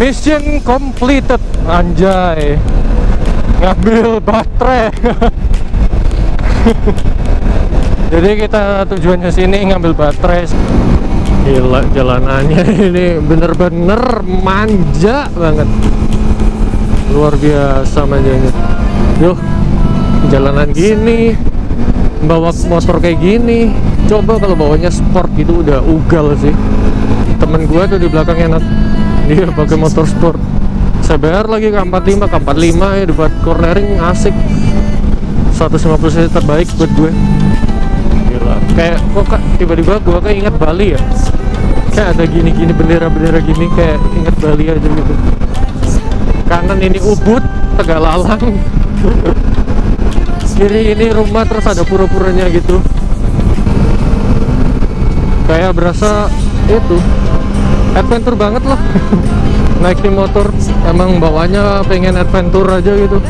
Mission completed Anjay. Ngambil baterai Jadi kita tujuannya sini ngambil baterai. Gila jalanannya ini bener-bener manja banget. Luar biasa manjanya. Yuh Jalanan gini Bawa motor kayak gini. Coba kalau bawanya sport gitu udah ugal sih. Temen gua tuh di belakang enak. Dia pakai motor sport. Bayar lagi ke 45 ke 45 ya buat cornering asik. 150 cc terbaik buat gue kayak kok kak tiba-tiba gue ingat Bali ya? Kayak ada gini-gini bendera-bendera gini kayak ingat Bali aja gitu. Kanan ini Ubud Tegalalang. Kiri ini rumah terus ada pura-puranya gitu. Kayak berasa itu adventure banget lah. Naik di motor emang bawanya pengen adventure aja gitu.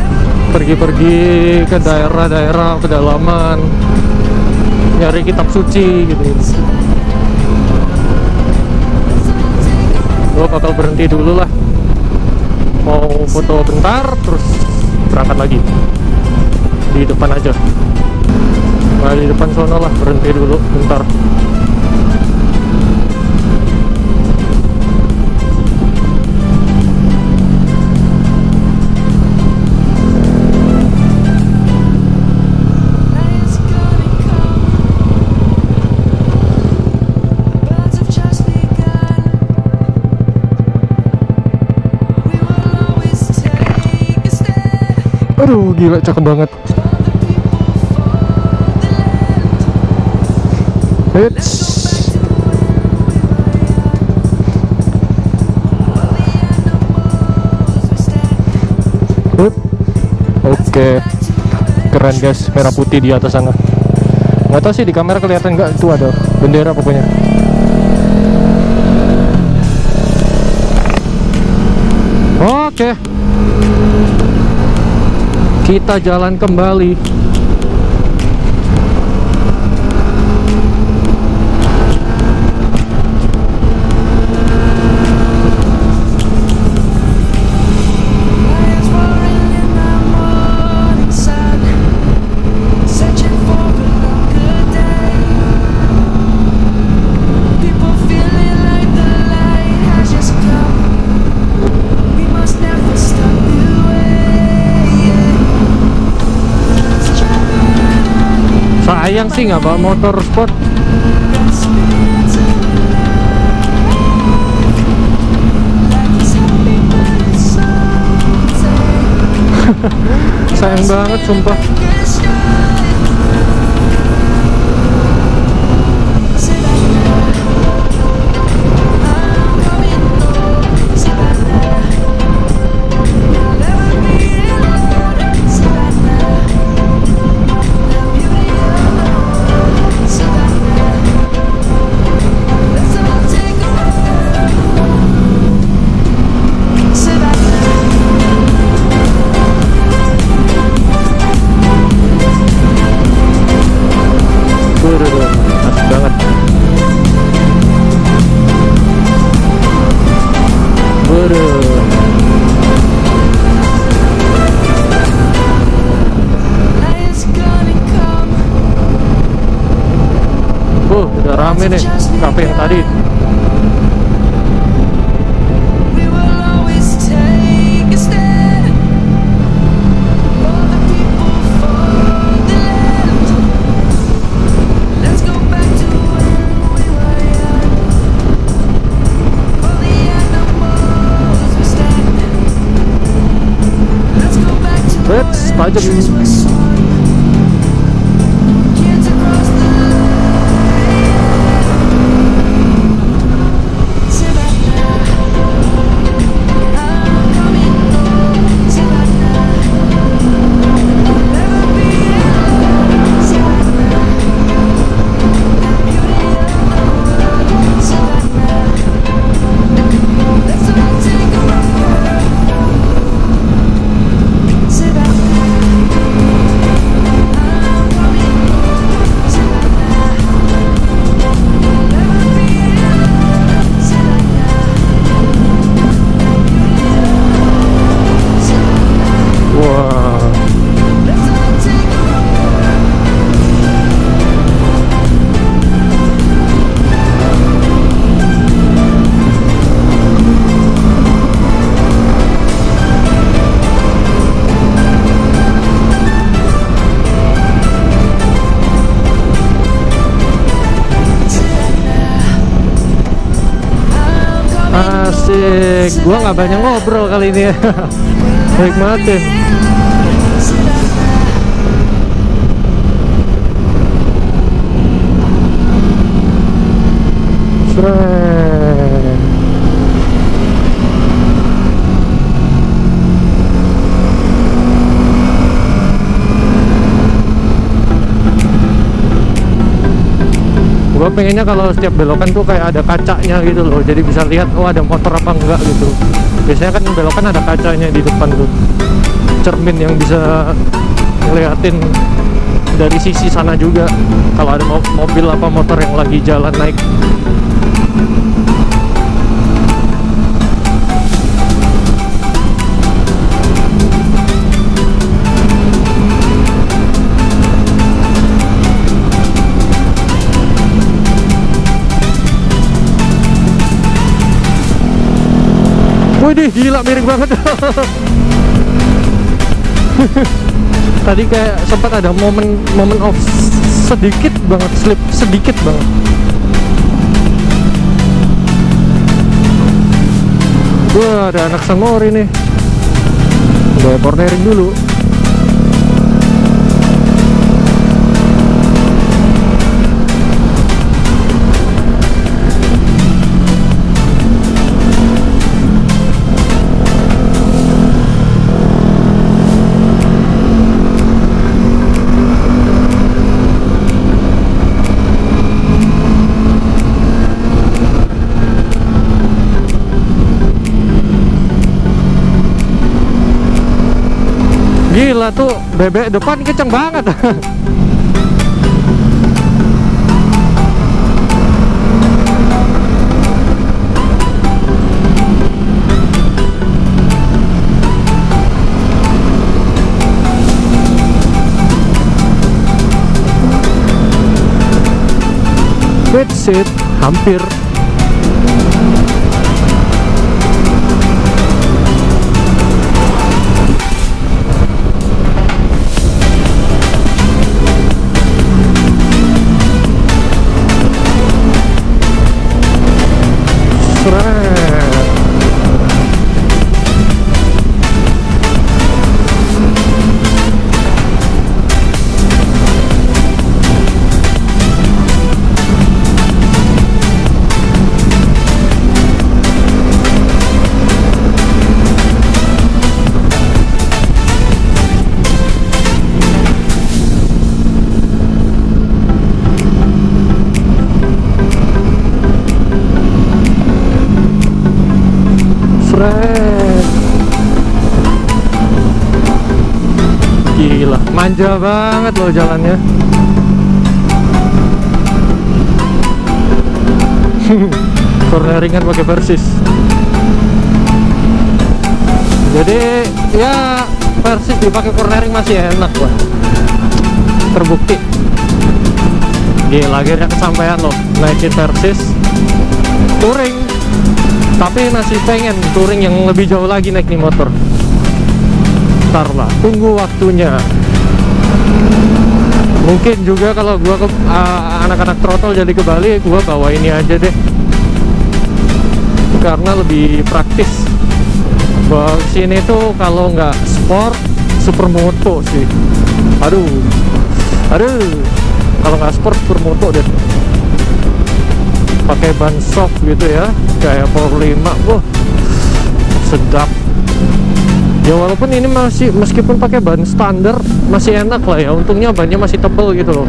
Pergi-pergi ke daerah-daerah pedalaman nyari kitab suci gitu gue bakal berhenti dulu lah. Mau foto bentar terus berangkat lagi. Di depan aja. Nah di depan sono lah berhenti dulu bentar the animals were stand. Hup. oke. Keren guys. Merah putih di atas sana nggak tahu sih di kamera kelihatan nggak? Itu ada bendera pokoknya. Oke kita jalan kembali sayang sih nggak bawa motor sport. Sayang banget sumpah udah rame nih kafe yang tadi. Will Baik, gua nggak banyak ngobrol kali ini ya. Nikmatin. Sret. Pengennya kalau setiap belokan tuh kayak ada kacanya gitu loh. Jadi bisa lihat oh ada motor apa enggak gitu. Biasanya kan belokan ada kacanya di depan tuh. Cermin yang bisa ngeliatin dari sisi sana juga. Kalau ada mo- mobil apa motor yang lagi jalan naik Wih gila miring banget. Tadi kayak sempat ada momen momen of sedikit banget slip sedikit banget. Wah ada anak samori nih. Udah cornering dulu Gila tuh bebek depan kenceng banget. That's hampir Manja banget loh jalannya. Corneringan pakai persis. Jadi ya persis dipakai cornering masih enak lah. Terbukti. Gila, akhirnya kesampaian loh naikin persis. Touring tapi masih pengen touring yang lebih jauh lagi naik nih motor ntar lah tunggu waktunya mungkin juga kalau gua ke ah, anak-anak trotol jadi ke Bali gua bawa ini aja deh. Karena lebih praktis. Bawa sini tuh kalau nggak sport supermoto sih. Aduh. Aduh. Kalau nggak sport supermoto deh. Pakai ban soft gitu ya kayak Power 5 wah sedap ya walaupun ini masih meskipun pakai ban standar masih enak lah ya. Untungnya bannya masih tebel gitu loh.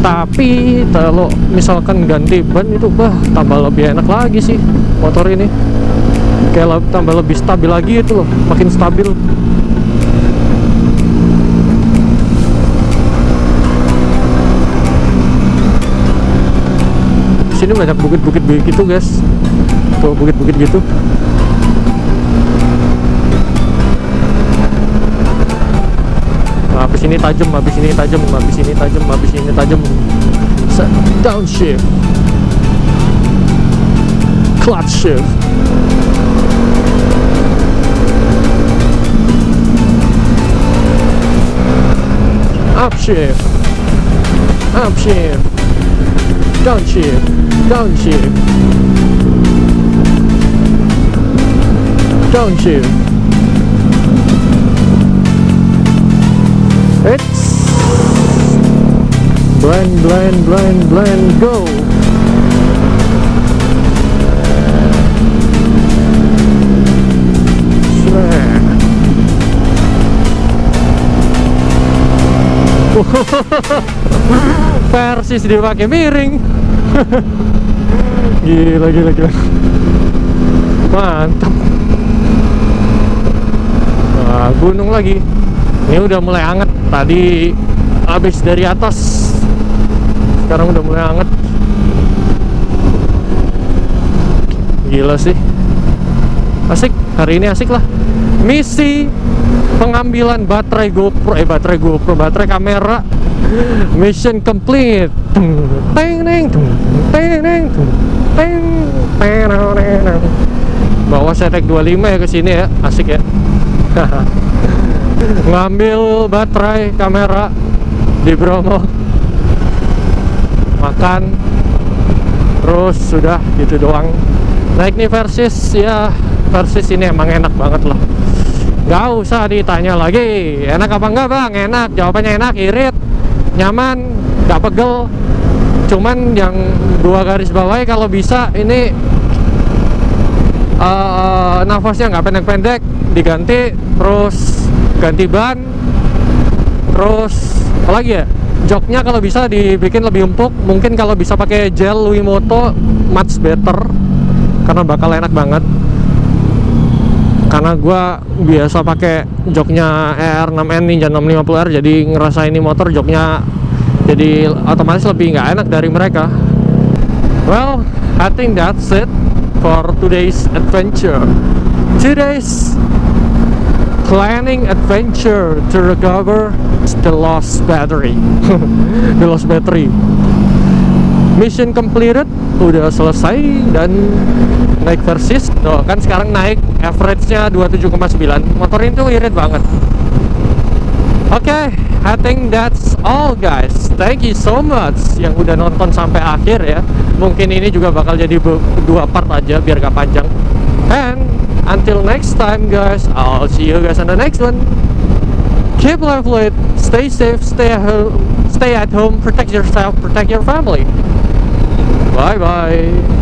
Tapi kalau misalkan ganti ban itu wah tambah lebih enak lagi sih motor ini. Kayak tambah lebih stabil lagi itu loh makin stabil. Sini banyak bukit-bukit begitu guys. Tuh bukit-bukit gitu habis ini tajam habis ini tajam habis ini tajam habis ini tajam. Downshift clutch shift. Upshift upshift downshift downshift don't It's blend, blend, blend, blend, go. Persis dipakai miring. gila, gila, gila. Mantap. Wah, gunung lagi. Ini udah mulai anget. Tadi habis dari atas. Sekarang udah mulai anget. Gila sih. Asik. Hari ini asik lah. Misi pengambilan baterai GoPro, eh baterai GoPro, baterai kamera. Mission complete. Teng teng tung, teng, tenang, tenang. Bawa Setek 25 ya ke sini ya, asik ya. Ngambil baterai kamera di Bromo. Makan terus sudah gitu doang. Naik nih versis ya, versis ini emang enak banget lah. Gak usah ditanya lagi, enak apa enggak bang? Enak, jawabannya enak, irit, nyaman, gak pegel. Cuman yang dua garis bawahi kalau bisa ini eh, nafasnya nggak pendek-pendek, diganti, terus ganti ban, terus apa lagi ya? Joknya kalau bisa dibikin lebih empuk, mungkin kalau bisa pakai gel Wimoto much better. Karena bakal enak banget. Karena gua biasa pakai joknya ER6N Ninja 650R jadi ngerasa ini motor joknya jadi otomatis lebih nggak enak dari mereka. Well I think that's it for today's adventure. Today's planning adventure to recover the lost battery the lost battery mission completed udah selesai dan naik versis tuh kan sekarang naik average-nya 27,9 motor itu irit banget Oke, I think that's all guys. Thank you so much yang udah nonton sampai akhir ya. Mungkin ini juga bakal jadi dua part aja biar gak panjang. And until next time guys, I'll see you guys on the next one. Keep life lit, stay safe, stay at home, stay at home, protect yourself, protect your family. Bye bye.